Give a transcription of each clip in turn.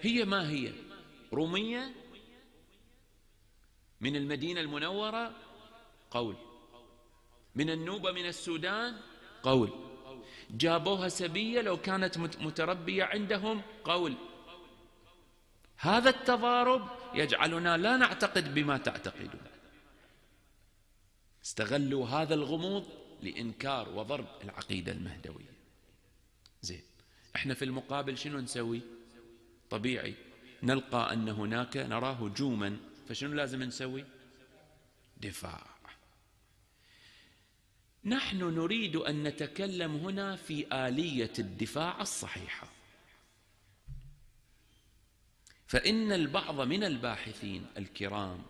هي ما هي؟ رومية من المدينة المنورة؟ قول. من النوبة من السودان؟ قول. جابوها سبية لو كانت متربية عندهم؟ قول. هذا التضارب يجعلنا لا نعتقد بما تعتقدون. استغلوا هذا الغموض لإنكار وضرب العقيدة المهدوية. زين إحنا في المقابل شنو نسوي؟ طبيعي. نلقى أن هناك نرى هجوما فشنو لازم نسوي؟ دفاع. نحن نريد أن نتكلم هنا في آلية الدفاع الصحيحة. فإن البعض من الباحثين الكرام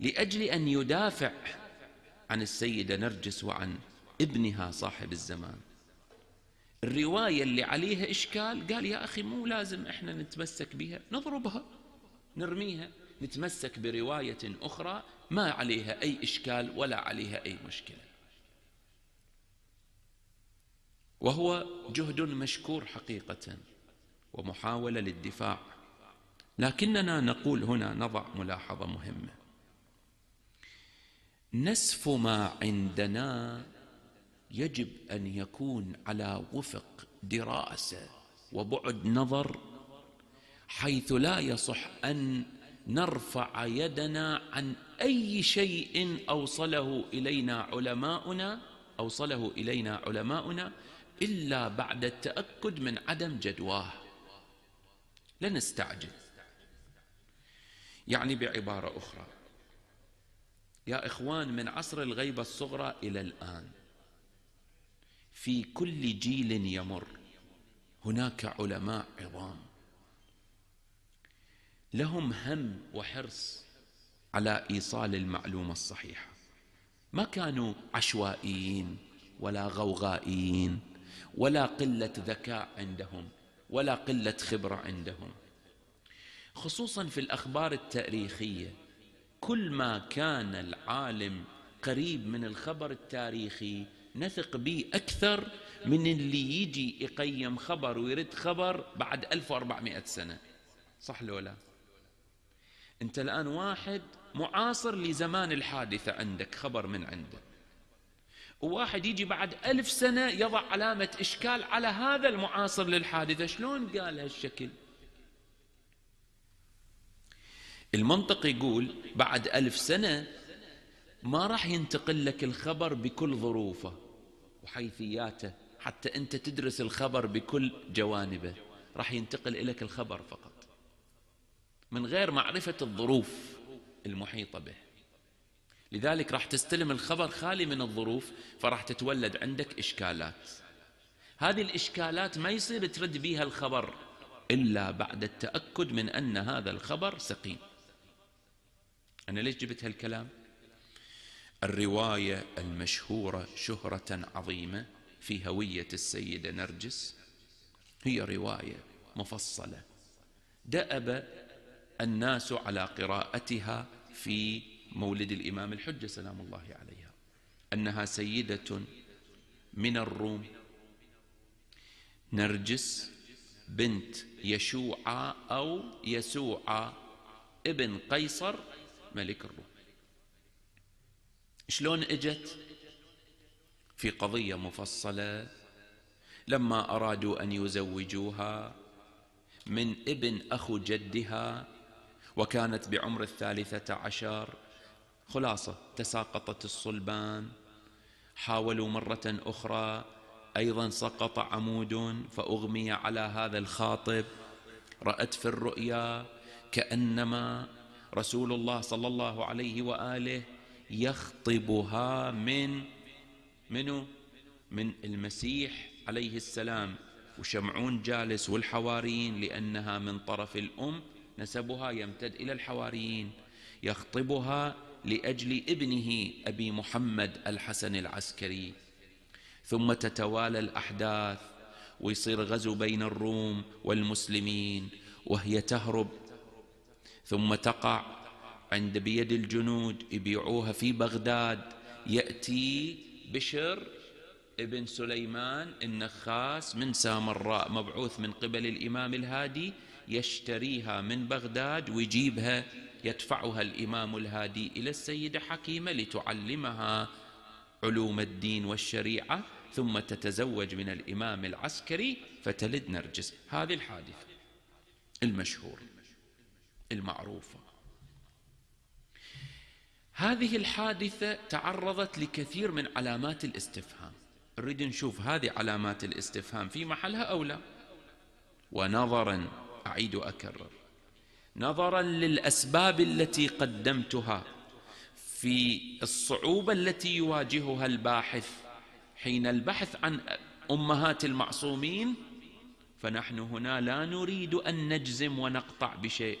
لأجل أن يدافع عن السيدة نرجس وعن ابنها صاحب الزمان الرواية اللي عليها إشكال قال يا أخي مو لازم إحنا نتمسك بها نضربها نرميها نتمسك برواية أخرى ما عليها أي إشكال ولا عليها أي مشكلة. وهو جهد مشكور حقيقة ومحاولة للدفاع. لكننا نقول هنا نضع ملاحظة مهمة. نسف ما عندنا يجب أن يكون على وفق دراسة وبعد نظر حيث لا يصح أن نرفع يدنا عن أي شيء أوصله إلينا علماؤنا أوصله إلينا علماؤنا إلا بعد التأكد من عدم جدواه. لا نستعجل يعني بعبارة أخرى. يا إخوان من عصر الغيبة الصغرى إلى الآن في كل جيل يمر. هناك علماء عظام. لهم هم وحرص على إيصال المعلومة الصحيحة. ما كانوا عشوائيين ولا غوغائيين ولا قلة ذكاء عندهم ولا قلة خبرة عندهم. خصوصا في الأخبار التاريخية كل ما كان العالم قريب من الخبر التاريخي نثق به أكثر من اللي يجي يقيم خبر ويرد خبر بعد 1400 سنة. صح لو لا؟ أنت الآن واحد معاصر لزمان الحادثة عندك خبر من عنده. وواحد يجي بعد ألف سنة يضع علامة إشكال على هذا المعاصر للحادثة. شلون قال هالشكل؟ المنطق يقول بعد ألف سنة ما راح ينتقل لك الخبر بكل ظروفه وحيثياته حتى أنت تدرس الخبر بكل جوانبه. راح ينتقل لك الخبر فقط. من غير معرفة الظروف المحيطة به. لذلك راح تستلم الخبر خالي من الظروف فراح تتولد عندك إشكالات. هذه الإشكالات ما يصير ترد بها الخبر إلا بعد التأكد من أن هذا الخبر سقيم. أنا ليش جبت هالكلام؟ الرواية المشهورة شهرة عظيمة في هوية السيدة نرجس. هي رواية مفصلة. دأب الناس على قراءتها في مولد الإمام الحجة سلام الله عليها. أنها سيدة من الروم. نرجس بنت يشوع أو يسوع ابن قيصر ملك الروم. شلون اجت؟ في قضية مفصلة. لما أرادوا أن يزوجوها من ابن اخو جدها وكانت بعمر الثالثة عشر خلاصة تساقطت الصلبان. حاولوا مرة أخرى أيضا سقط عمود فأغمي على هذا الخاطب. رأت في الرؤيا كأنما رسول الله صلى الله عليه وآله يخطبها من منو؟ من المسيح عليه السلام. وشمعون جالس والحواريين لأنها من طرف الأم نسبها يمتد إلى الحواريين. يخطبها لأجل ابنه أبي محمد الحسن العسكري. ثم تتوالى الأحداث ويصير غزو بين الروم والمسلمين وهي تهرب. ثم تقع عند بيد الجنود يبيعوها في بغداد. يأتي بشر ابن سليمان النخاس من سامراء مبعوث من قبل الإمام الهادي يشتريها من بغداد ويجيبها يدفعها الإمام الهادي إلى السيدة حكيمة لتعلمها علوم الدين والشريعة ثم تتزوج من الإمام العسكري فتلد نرجس. هذه الحادثة المشهورة المعروفة. هذه الحادثة تعرضت لكثير من علامات الاستفهام. نريد نشوف هذه علامات الاستفهام في محلها أو لا؟ ونظرا أعيد وأكرر. نظرا للأسباب التي قدمتها في الصعوبة التي يواجهها الباحث حين البحث عن أمهات المعصومين فنحن هنا لا نريد أن نجزم ونقطع بشيء.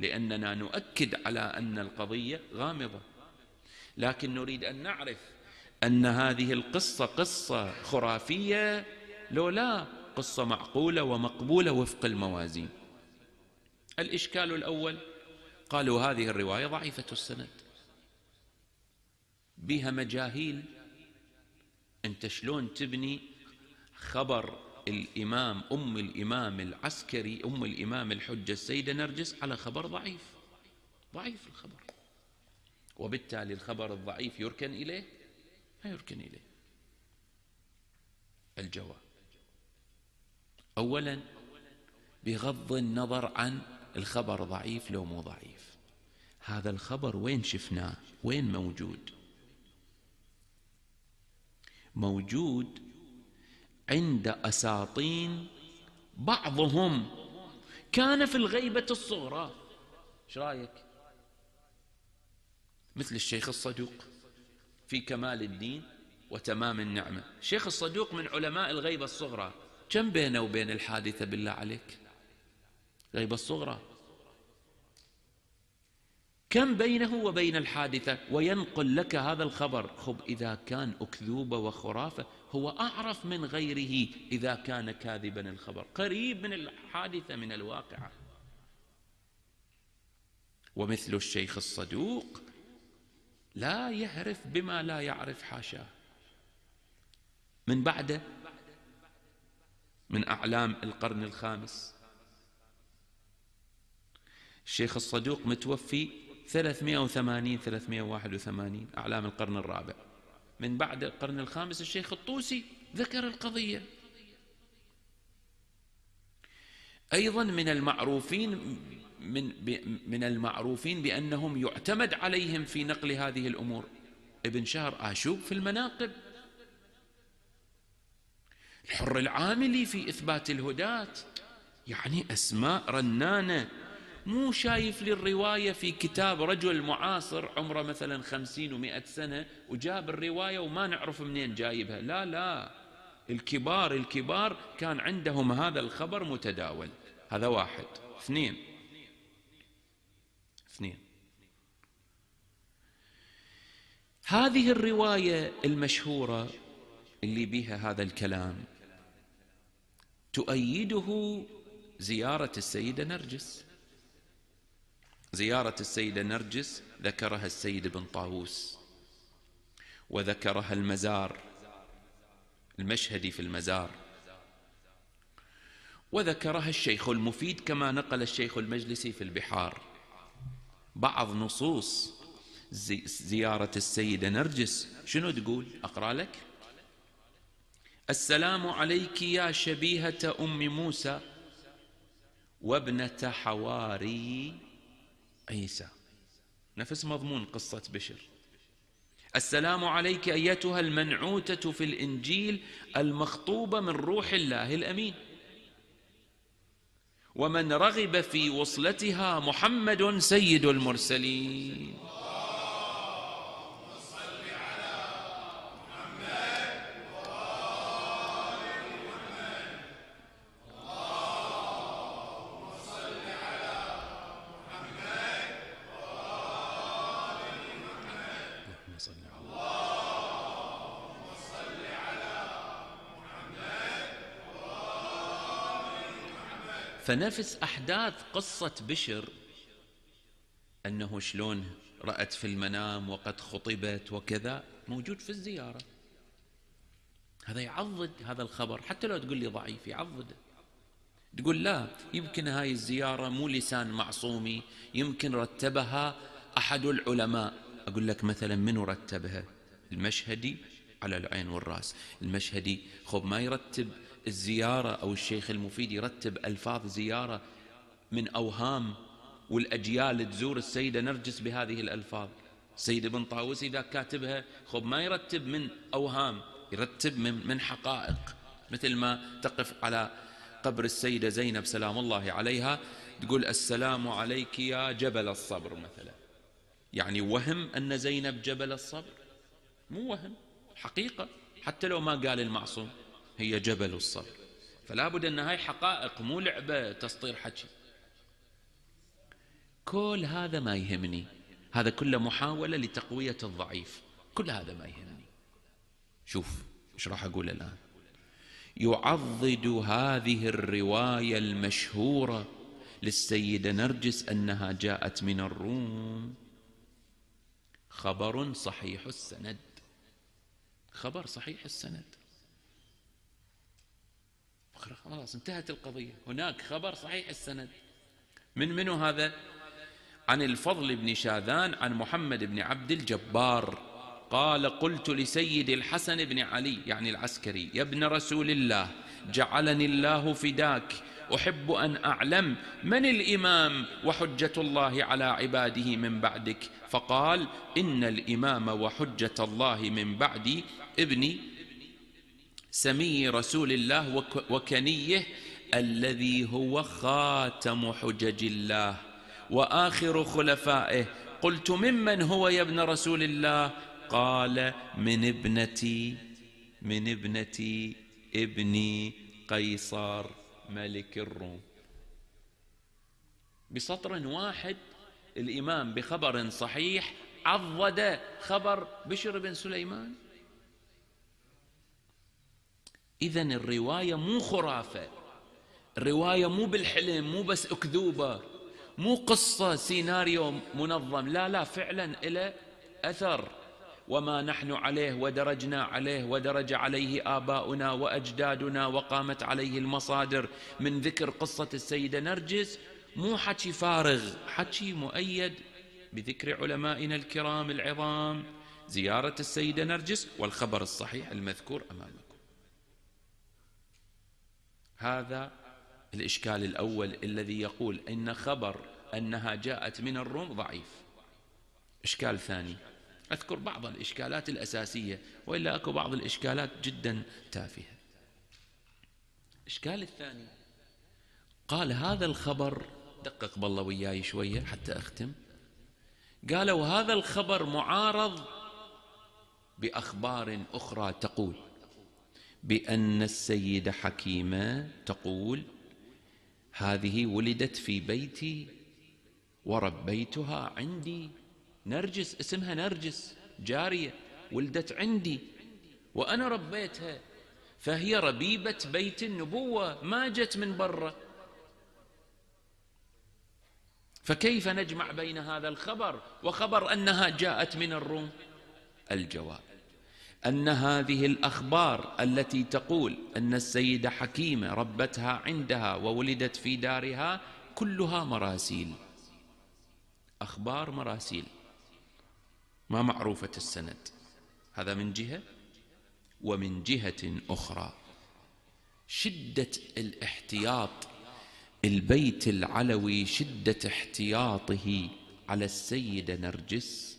لأننا نؤكد على أن القضية غامضة. لكن نريد أن نعرف أن هذه القصة قصة خرافية لو لا قصة معقولة ومقبولة وفق الموازين. الإشكال الأول قالوا هذه الرواية ضعيفة السند. بها مجاهيل. أنت شلون تبني خبر الإمام أم الإمام العسكري أم الإمام الحجة السيدة نرجس على خبر ضعيف. ضعيف الخبر. وبالتالي الخبر الضعيف يركن إليه؟ ما يركن إليه. الجواب. أولا بغض النظر عن الخبر ضعيف لو مو ضعيف. هذا الخبر وين شفناه؟ وين موجود؟ موجود عند أساطين بعضهم. كان في الغيبة الصغرى. إيش رأيك؟ مثل الشيخ الصدوق في كمال الدين وتمام النعمة. الشيخ الصدوق من علماء الغيبة الصغرى. كم بينه وبين الحادثة بالله عليك؟ غيبة الصغرى كم بينه وبين الحادثة؟ وينقل لك هذا الخبر. خب إذا كان أكذوبة وخرافة هو أعرف من غيره إذا كان كاذبا الخبر. قريب من الحادثة من الواقعة. ومثل الشيخ الصدوق لا يعرف بما لا يعرف حاشاه من بعده؟ من أعلام القرن الخامس. الشيخ الصدوق متوفي 380 381 أعلام القرن الرابع. من بعد القرن الخامس الشيخ الطوسي ذكر القضية. أيضا من المعروفين من, من المعروفين بأنهم يعتمد عليهم في نقل هذه الأمور. ابن شهر آشوب في المناقب. الحر العاملي في إثبات الهداة. يعني أسماء رنانة. مو شايف لي الرواية في كتاب رجل معاصر عمره مثلا خمسين ومائة سنة وجاب الرواية وما نعرف منين جايبها. لا لا. الكبار الكبار كان عندهم هذا الخبر متداول. هذا واحد. اثنين. اثنين. هذه الرواية المشهورة اللي بها هذا الكلام تؤيده زيارة السيدة نرجس. زيارة السيدة نرجس ذكرها السيد بن طاووس وذكرها المزار المشهدي في المزار. وذكرها الشيخ المفيد كما نقل الشيخ المجلسي في البحار. بعض نصوص زيارة السيدة نرجس شنو تقول؟ أقرأ لك. السلام عليك يا شبيهة أم موسى وابنة حواري عيسى نفس مضمون قصة بشر. السلام عليك أيتها المنعوتة في الإنجيل المخطوبة من روح الله الأمين. ومن رغب في وصلتها محمد سيد المرسلين. فنفس أحداث قصة بشر أنه شلون رأت في المنام وقد خطبت وكذا موجود في الزيارة. هذا يعضد هذا الخبر حتى لو تقول لي ضعيف يعضده. تقول لا يمكن هاي الزيارة مو لسان معصومي يمكن رتبها أحد العلماء. أقول لك مثلا من رتبها؟ المشهدي على العين والرأس. المشهدي خب ما يرتب الزيارة أو الشيخ المفيد يرتب ألفاظ زيارة من أوهام والأجيال تزور السيدة نرجس بهذه الألفاظ. سيد ابن طاووس إذا كاتبها خب ما يرتب من أوهام يرتب من, من حقائق مثل ما تقف على قبر السيدة زينب سلام الله عليها تقول السلام عليك يا جبل الصبر مثلا. يعني وهم أن زينب جبل الصبر؟ مو وهم حقيقة حتى لو ما قال المعصوم. هي جبل الصبر. فلا بد أن هاي حقائق مو لعبة تسطير حكي. كل هذا ما يهمني. هذا كله محاولة لتقوية الضعيف. كل هذا ما يهمني. شوف إيش راح أقول الآن. يعضد هذه الرواية المشهورة للسيدة نرجس أنها جاءت من الروم. خبر صحيح السند. خبر صحيح السند. خلاص انتهت القضية. هناك خبر صحيح السند. من منو هذا؟ عن الفضل بن شاذان عن محمد بن عبد الجبار. قال قلت لسيد الحسن بن علي يعني العسكري يا ابن رسول الله جعلني الله فداك. أحب أن أعلم من الإمام وحجة الله على عباده من بعدك. فقال إن الإمام وحجة الله من بعدي ابني سمي رسول الله وكنيه الذي هو خاتم حجج الله وآخر خلفائه. قلت ممن هو يا ابن رسول الله؟ قال من ابنتي من ابنتي ابني قيصر ملك الروم. بسطر واحد الإمام بخبر صحيح عضد خبر بشر بن سليمان. إذا الرواية مو خرافة. الرواية مو بالحلم مو بس أكذوبة مو قصة سيناريو منظم. لا لا فعلا إلى أثر. وما نحن عليه ودرجنا عليه ودرج عليه آباؤنا وأجدادنا وقامت عليه المصادر من ذكر قصة السيدة نرجس. مو حكي فارغ حكي مؤيد بذكر علمائنا الكرام العظام. زيارة السيدة نرجس والخبر الصحيح المذكور أمامكم هذا الإشكال الأول الذي يقول إن خبر أنها جاءت من الروم ضعيف. إشكال ثاني أذكر بعض الإشكالات الأساسية وإلا أكو بعض الإشكالات جدا تافهة. الإشكال الثاني قال هذا الخبر دقق بالله وياي شوية حتى أختم. قالوا هذا الخبر معارض بأخبار أخرى تقول. بأن السيدة حكيمة تقول هذه ولدت في بيتي وربيتها عندي. نرجس اسمها نرجس جارية ولدت عندي وأنا ربيتها. فهي ربيبة بيت النبوة ما جت من برا. فكيف نجمع بين هذا الخبر وخبر أنها جاءت من الروم؟ الجواب. أن هذه الأخبار التي تقول أن السيدة حكيمة ربتها عندها وولدت في دارها كلها مراسيل. أخبار مراسيل. ما معروفة السند. هذا من جهة ومن جهة أخرى. شدة الاحتياط. البيت العلوي شدة احتياطه على السيدة نرجس.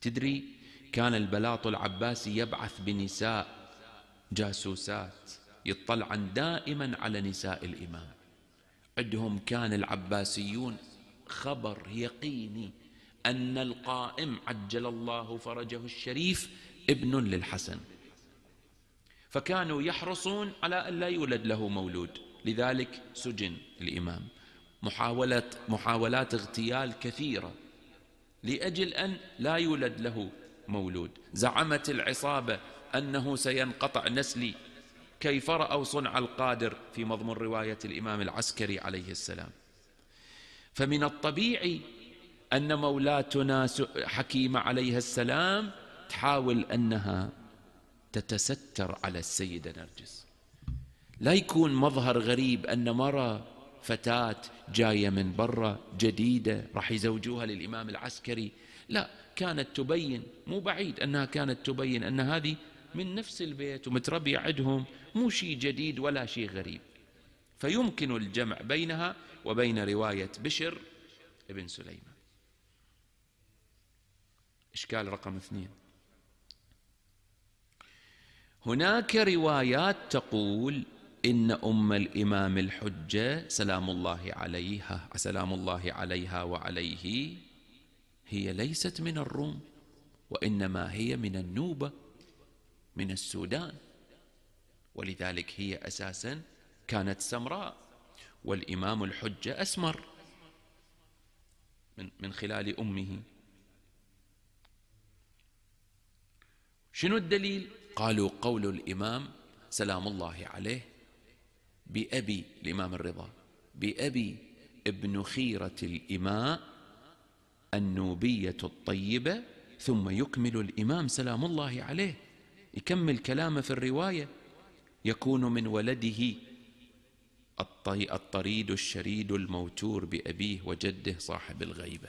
تدري كان البلاط العباسي يبعث بنساء جاسوسات يطلعن دائما على نساء الإمام. عندهم كان العباسيون خبر يقيني أن القائم عجل الله فرجه الشريف ابن للحسن. فكانوا يحرصون على أن لا يولد له مولود لذلك سجن الإمام. محاولة محاولات اغتيال كثيرة لأجل أن لا يولد له مولود. زعمت العصابة أنه سينقطع نسلي كيف رأوا صنع القادر في مضمون رواية الإمام العسكري عليه السلام. فمن الطبيعي أن مولاتنا حكيمة عليها السلام تحاول أنها تتستر على السيدة نرجس. لا يكون مظهر غريب أن مرة فتاة جاية من برا جديدة راح يزوجوها للإمام العسكري. لا كانت تبين مو بعيد أنها كانت تبين أن هذه من نفس البيت ومتربية عندهم مو شيء جديد ولا شيء غريب. فيمكن الجمع بينها وبين رواية بشر ابن سليمان. إشكال رقم اثنين. هناك روايات تقول إن أم الإمام الحجة سلام الله عليها سلام الله عليها وعليه هي ليست من الروم وإنما هي من النوبة من السودان. ولذلك هي أساسا كانت سمراء والإمام الحجة أسمر من, من خلال أمه. شنو الدليل؟ قالوا قول الإمام سلام الله عليه بأبي الإمام الرضا بأبي ابن خيرة الإماء النوبية الطيبة ثم يكمل الإمام سلام الله عليه. يكمل كلامه في الرواية. يكون من ولده الطريد الشريد الموتور بأبيه وجده صاحب الغيبة.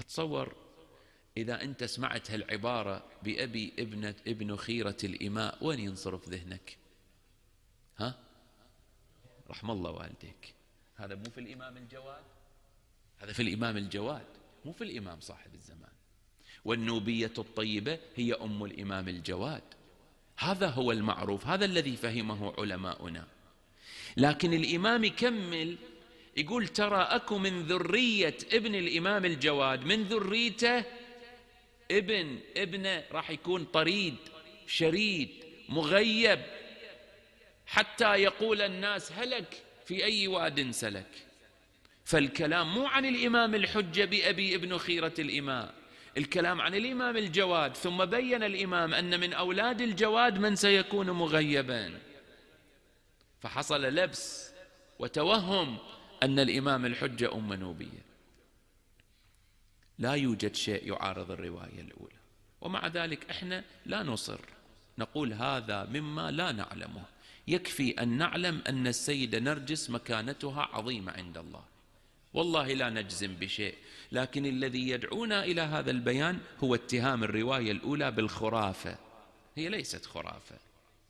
أتصور إذا أنت سمعت هالعبارة بأبي ابنة ابن خيرة الإماء وين ينصرف ذهنك؟ ها؟ رحم الله والديك. هذا مو في الإمام الجواد؟ هذا في الإمام الجواد. مو في الإمام صاحب الزمان. والنوبية الطيبة هي أم الإمام الجواد. هذا هو المعروف هذا الذي فهمه علماؤنا. لكن الإمام يكمل يقول ترى أكو من ذرية ابن الإمام الجواد من ذريته ابن ابنه راح يكون طريد شريد مغيب. حتى يقول الناس هلك في أي واد سلك. فالكلام مو عن الإمام الحجة بأبي ابن خيرة الإمام الكلام عن الإمام الجواد ثم بين الإمام أن من أولاد الجواد من سيكون مغيبا. فحصل لبس وتوهم أن الإمام الحجة أم نوبية. لا يوجد شيء يعارض الرواية الأولى. ومع ذلك إحنا لا نصر. نقول هذا مما لا نعلمه. يكفي أن نعلم أن السيدة نرجس مكانتها عظيمة عند الله. والله لا نجزم بشيء لكن الذي يدعونا إلى هذا البيان هو اتهام الرواية الأولى بالخرافة. هي ليست خرافة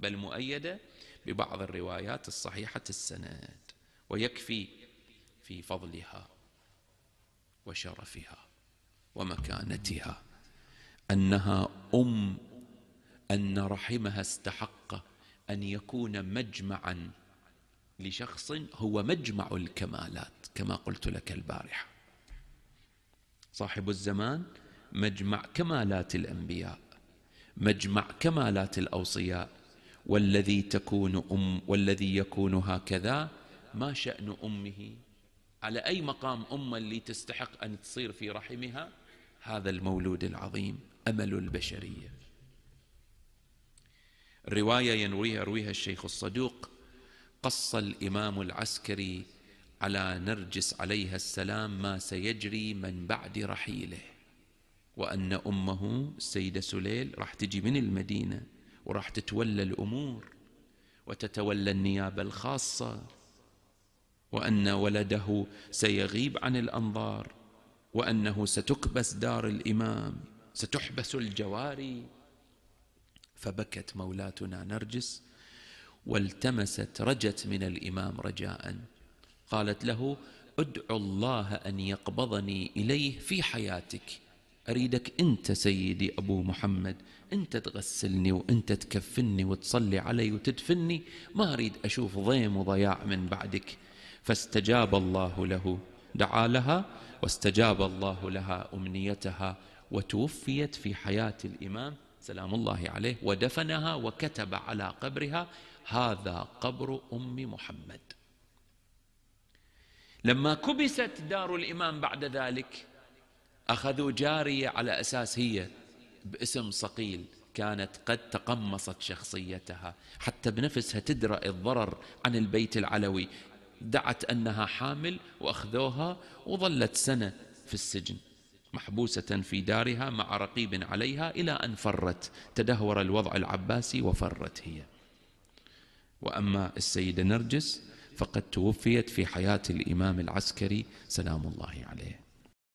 بل مؤيدة ببعض الروايات الصحيحة السند ويكفي في فضلها وشرفها ومكانتها أنها أم أن رحمها استحق أن يكون مجمعا لشخص هو مجمع الكمالات كما قلت لك البارحة. صاحب الزمان مجمع كمالات الأنبياء مجمع كمالات الأوصياء. والذي تكون أم والذي يكون هكذا ما شأن أمه؟ على أي مقام أم اللي تستحق أن تصير في رحمها؟ هذا المولود العظيم أمل البشرية. الرواية ينويها يرويها الشيخ الصدوق. قص الإمام العسكري على نرجس عليها السلام ما سيجري من بعد رحيله وأن أمه السيدة سليل راح تجي من المدينة وراح تتولى الأمور وتتولى النيابة الخاصة وأن ولده سيغيب عن الأنظار وأنه ستكبس دار الإمام ستحبس الجواري فبكت مولاتنا نرجس والتمست رجت من الإمام رجاء. قالت له أدعو الله أن يقبضني إليه في حياتك. أريدك أنت سيدي أبو محمد. أنت تغسلني وأنت تكفني وتصلي علي وتدفني. ما أريد أشوف ضيم وضياع من بعدك. فاستجاب الله له. دعا لها واستجاب الله لها أمنيتها وتوفيت في حياة الإمام. سلام الله عليه ودفنها وكتب على قبرها هذا قبر أم محمد. لما كبست دار الإمام بعد ذلك أخذوا جارية على أساس هي باسم صقيل كانت قد تقمصت شخصيتها حتى بنفسها تدرأ الضرر عن البيت العلوي. دعت أنها حامل وأخذوها وظلت سنة في السجن. محبوسة في دارها مع رقيب عليها إلى أن فرت تدهور الوضع العباسي وفرت هي. وأما السيدة نرجس فقد توفيت في حياة الإمام العسكري سلام الله عليه.